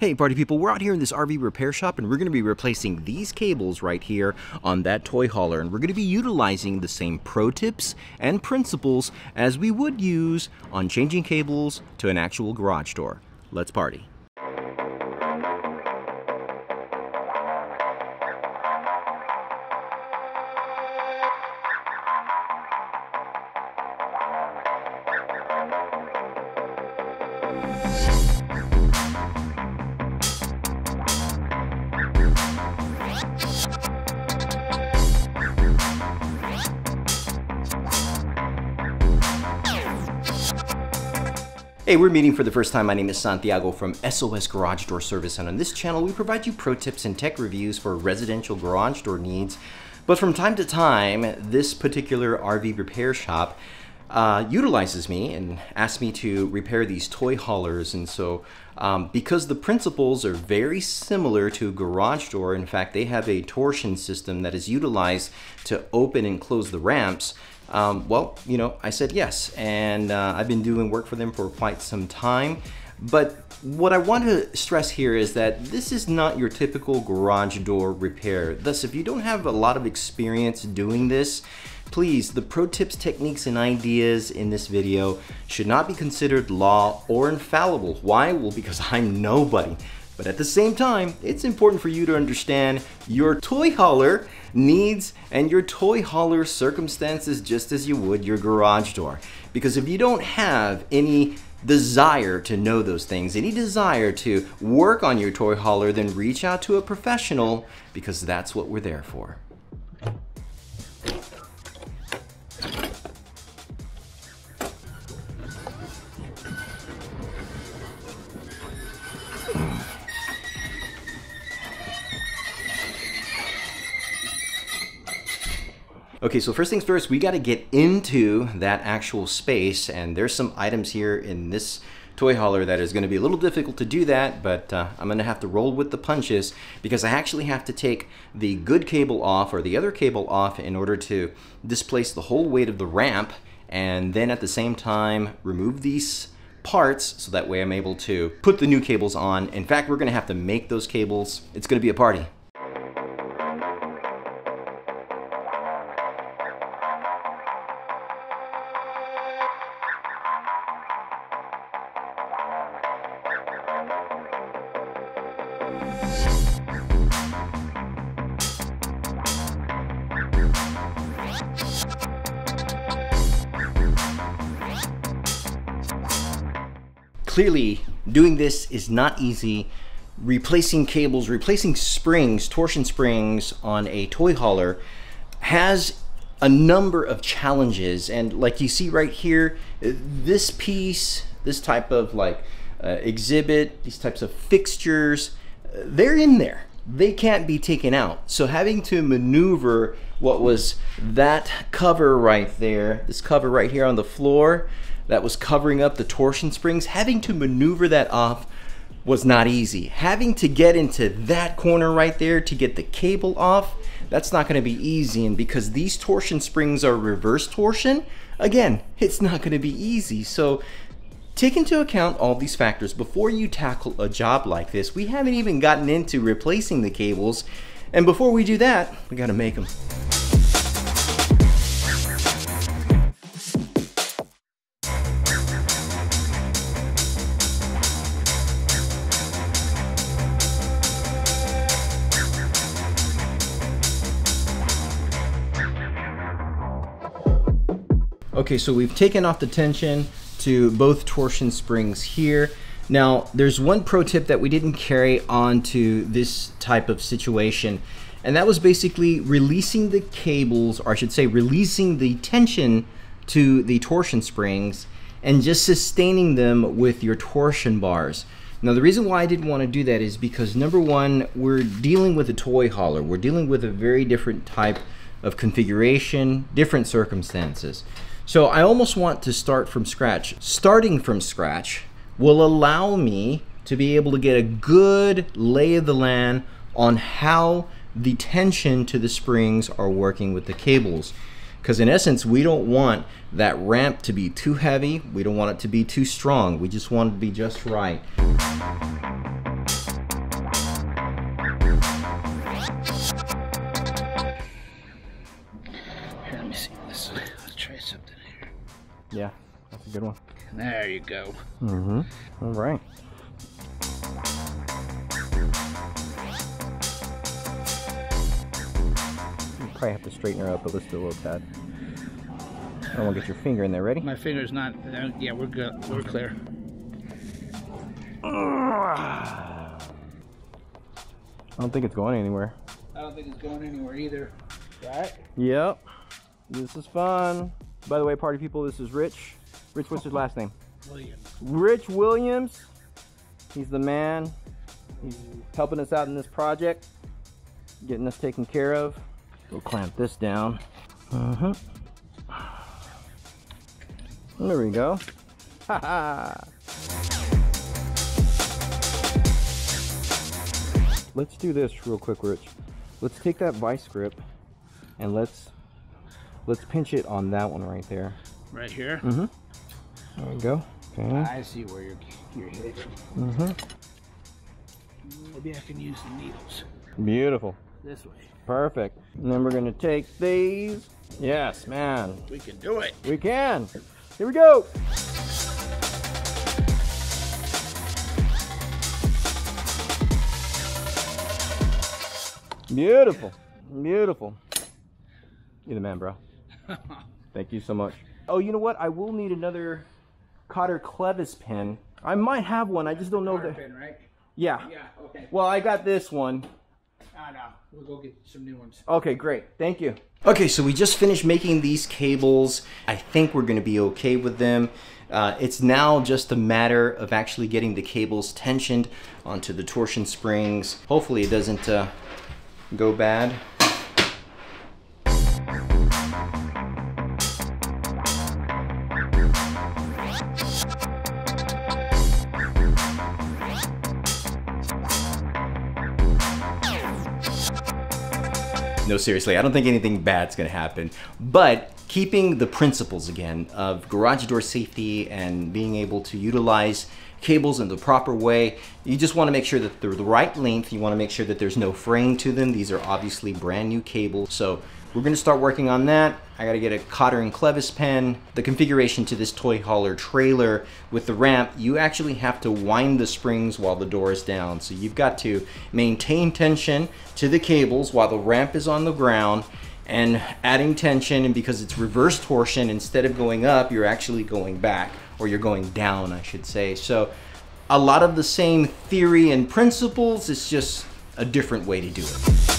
Hey party people, we're out here in this RV repair shop and we're going to be replacing these cables right here on that toy hauler and we're going to be utilizing the same pro tips and principles as we would use on changing cables to an actual garage door. Let's party. Hey, we're meeting for the first time. My name is Santiago from SOS Garage Door Service, and on this channel, we provide you pro tips and tech reviews for residential garage door needs. But from time to time, this particular RV repair shop uh, utilizes me and asks me to repair these toy haulers. And so, um, because the principles are very similar to a garage door, in fact, they have a torsion system that is utilized to open and close the ramps. Um, well, you know, I said yes, and uh, I've been doing work for them for quite some time. But what I want to stress here is that this is not your typical garage door repair. Thus, if you don't have a lot of experience doing this, please, the pro tips, techniques, and ideas in this video should not be considered law or infallible. Why? Well, because I'm nobody. But at the same time, it's important for you to understand your toy hauler needs and your toy hauler circumstances just as you would your garage door. Because if you don't have any desire to know those things, any desire to work on your toy hauler, then reach out to a professional because that's what we're there for. Okay, so first things first, we got to get into that actual space, and there's some items here in this toy hauler that is going to be a little difficult to do that, but uh, I'm going to have to roll with the punches because I actually have to take the good cable off or the other cable off in order to displace the whole weight of the ramp, and then at the same time remove these parts so that way I'm able to put the new cables on. In fact, we're going to have to make those cables. It's going to be a party. Clearly doing this is not easy. Replacing cables, replacing springs, torsion springs on a toy hauler has a number of challenges. And like you see right here, this piece, this type of like uh, exhibit, these types of fixtures, they're in there. They can't be taken out. So having to maneuver what was that cover right there, this cover right here on the floor, that was covering up the torsion springs, having to maneuver that off was not easy. Having to get into that corner right there to get the cable off, that's not gonna be easy. And because these torsion springs are reverse torsion, again, it's not gonna be easy. So take into account all these factors before you tackle a job like this. We haven't even gotten into replacing the cables. And before we do that, we gotta make them. Okay, so we've taken off the tension to both torsion springs here. Now, there's one pro tip that we didn't carry on to this type of situation, and that was basically releasing the cables, or I should say releasing the tension to the torsion springs and just sustaining them with your torsion bars. Now the reason why I didn't want to do that is because number one, we're dealing with a toy hauler. We're dealing with a very different type of configuration, different circumstances. So I almost want to start from scratch. Starting from scratch will allow me to be able to get a good lay of the land on how the tension to the springs are working with the cables. Because in essence, we don't want that ramp to be too heavy. We don't want it to be too strong. We just want it to be just right. Good one. There you go. Mm-hmm. All right. You probably have to straighten her up a little, a little tad. I don't want to get your finger in there. Ready? My finger's not. Uh, yeah, we're good. We're clear. I don't think it's going anywhere. I don't think it's going anywhere either. Right? Yep. This is fun. By the way, party people, this is Rich. Rich, what's his last name? William. Rich Williams. He's the man. He's helping us out in this project, getting us taken care of. We'll clamp this down. Uh-huh. There we go. Ha ha. Let's do this real quick, Rich. Let's take that vice grip and let's let's pinch it on that one right there. Right here. Mm-hmm. There we go. Okay. I see where you're you're hitting. Mm-hmm. Maybe I can use the needles Beautiful. this way. Perfect. And then we're gonna take these. Yes, man. We can do it. We can. Here we go. Beautiful. Beautiful. You're the man, bro. Thank you so much. Oh, you know what? I will need another Cotter Clevis pen. I might have one. I just don't know Cotter that. pin, right? Yeah. Yeah. Okay. Well, I got this one. Ah, no. We'll go get some new ones. Okay, great. Thank you. Okay, so we just finished making these cables. I think we're going to be okay with them. Uh, it's now just a matter of actually getting the cables tensioned onto the torsion springs. Hopefully it doesn't uh, go bad. No, seriously, I don't think anything bad's gonna happen. But keeping the principles again of garage door safety and being able to utilize cables in the proper way, you just wanna make sure that they're the right length. You wanna make sure that there's no fraying to them. These are obviously brand new cables. So we're gonna start working on that. I gotta get a Cotter and Clevis pen. The configuration to this toy hauler trailer with the ramp, you actually have to wind the springs while the door is down. So you've got to maintain tension to the cables while the ramp is on the ground and adding tension and because it's reverse torsion, instead of going up, you're actually going back or you're going down, I should say. So a lot of the same theory and principles, it's just a different way to do it.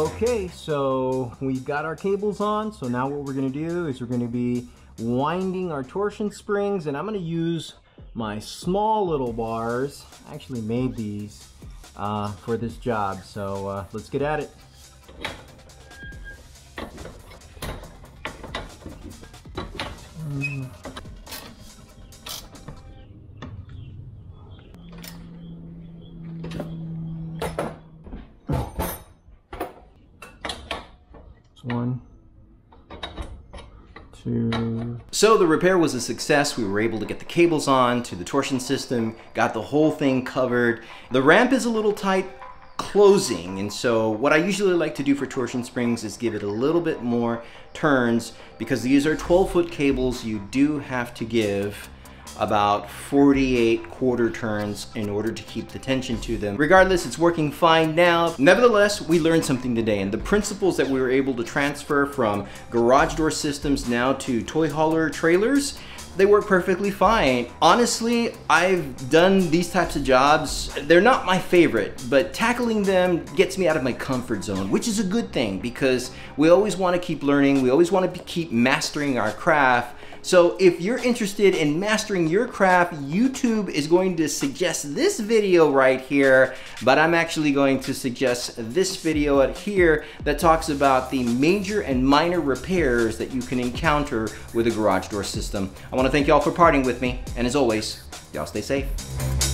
Okay, so we've got our cables on. So now what we're gonna do is we're gonna be winding our torsion springs and I'm gonna use my small little bars. I actually made these uh, for this job. So uh, let's get at it. One, two. So the repair was a success. We were able to get the cables on to the torsion system, got the whole thing covered. The ramp is a little tight closing, and so what I usually like to do for torsion springs is give it a little bit more turns because these are 12 foot cables. You do have to give about 48 quarter turns in order to keep the tension to them. Regardless, it's working fine now. Nevertheless, we learned something today and the principles that we were able to transfer from garage door systems now to toy hauler trailers, they work perfectly fine. Honestly, I've done these types of jobs. They're not my favorite, but tackling them gets me out of my comfort zone, which is a good thing because we always want to keep learning. We always want to keep mastering our craft. So if you're interested in mastering your craft, YouTube is going to suggest this video right here, but I'm actually going to suggest this video out here that talks about the major and minor repairs that you can encounter with a garage door system. I wanna thank y'all for parting with me, and as always, y'all stay safe.